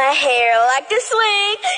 my hair like a swing.